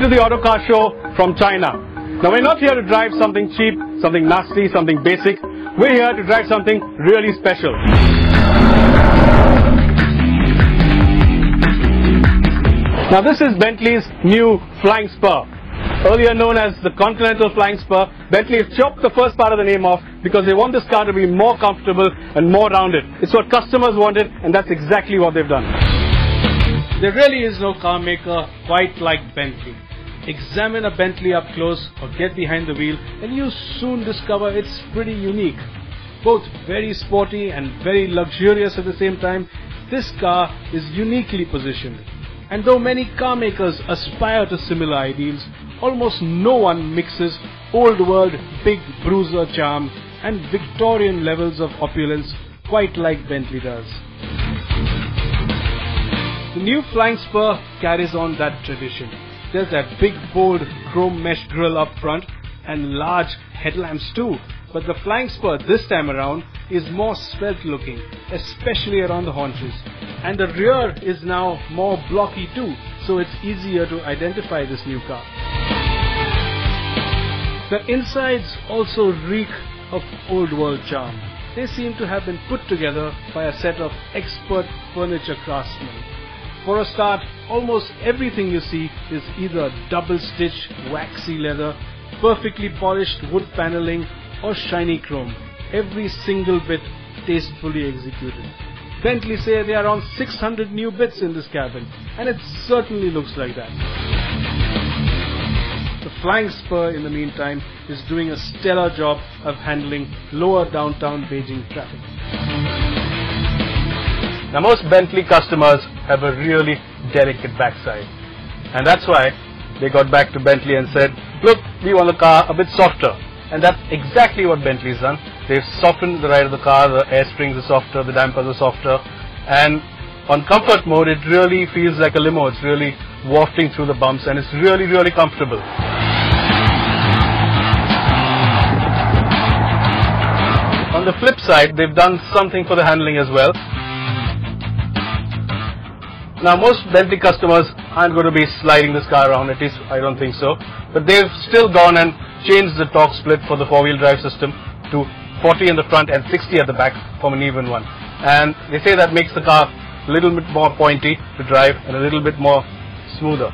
to the Autocar Show from China. Now we're not here to drive something cheap, something nasty, something basic. We're here to drive something really special. Now this is Bentley's new Flying Spur. Earlier known as the Continental Flying Spur, Bentley has chopped the first part of the name off because they want this car to be more comfortable and more rounded. It's what customers wanted and that's exactly what they've done. There really is no car maker quite like Bentley. Examine a Bentley up close or get behind the wheel and you soon discover it's pretty unique. Both very sporty and very luxurious at the same time, this car is uniquely positioned. And though many car makers aspire to similar ideals, almost no one mixes old world big bruiser charm and Victorian levels of opulence quite like Bentley does. The new Flying Spur carries on that tradition. There's that big bold chrome mesh grille up front and large headlamps too. But the Flying Spur this time around is more svelte looking, especially around the haunches. And the rear is now more blocky too, so it's easier to identify this new car. The insides also reek of old world charm. They seem to have been put together by a set of expert furniture craftsmen. For a start, almost everything you see is either double stitch waxy leather, perfectly polished wood paneling or shiny chrome. Every single bit tastefully executed. Bentley say there are around 600 new bits in this cabin and it certainly looks like that. The Flying Spur in the meantime is doing a stellar job of handling lower downtown Beijing traffic. Now most Bentley customers have a really delicate backside. And that's why they got back to Bentley and said, look, we want the car a bit softer. And that's exactly what Bentley's done. They've softened the ride of the car, the air springs are softer, the dampers are softer. And on comfort mode, it really feels like a limo. It's really wafting through the bumps and it's really, really comfortable. On the flip side, they've done something for the handling as well. Now most Bentley customers aren't going to be sliding this car around, at least I don't think so. But they've still gone and changed the torque split for the four-wheel drive system to 40 in the front and 60 at the back from an even one. And they say that makes the car a little bit more pointy to drive and a little bit more smoother.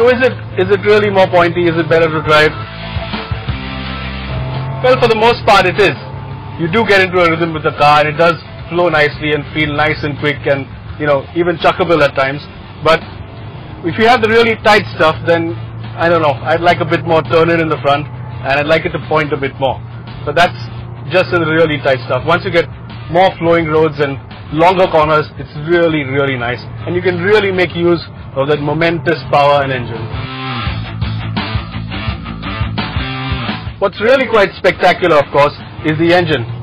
So is it is it really more pointy? Is it better to drive? Well, for the most part it is. You do get into a rhythm with the car and it does flow nicely and feel nice and quick and you know even chuckable at times. But if you have the really tight stuff, then I don't know. I'd like a bit more turning in the front, and I'd like it to point a bit more. But that's just in the really tight stuff. Once you get more flowing roads and longer corners, it's really really nice, and you can really make use of that momentous power and engine. What's really quite spectacular, of course, is the engine.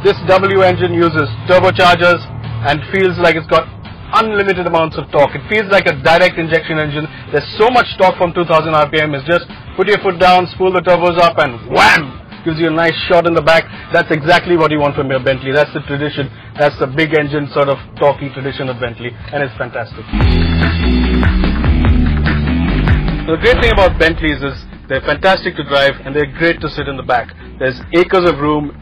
This W engine uses turbochargers and feels like it's got unlimited amounts of torque. It feels like a direct injection engine. There's so much torque from 2000 RPM. It's just put your foot down, spool the turbos up and wham! Gives you a nice shot in the back. That's exactly what you want from your Bentley. That's the tradition. That's the big engine sort of torquey tradition of Bentley and it's fantastic. The great thing about Bentleys is they're fantastic to drive and they're great to sit in the back. There's acres of room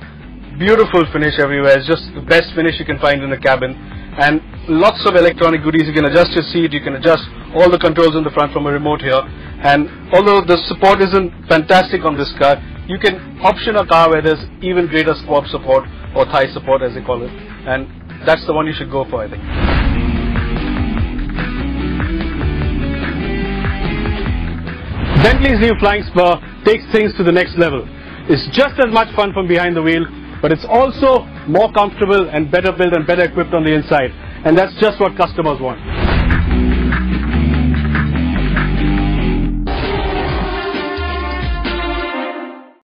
beautiful finish everywhere. It's just the best finish you can find in a cabin. And lots of electronic goodies. You can adjust your seat. You can adjust all the controls in the front from a remote here. And although the support isn't fantastic on this car, you can option a car where there's even greater squat support or thigh support as they call it. And that's the one you should go for, I think. Bentley's new Flying Spur takes things to the next level. It's just as much fun from behind the wheel but it's also more comfortable and better built and better equipped on the inside. And that's just what customers want.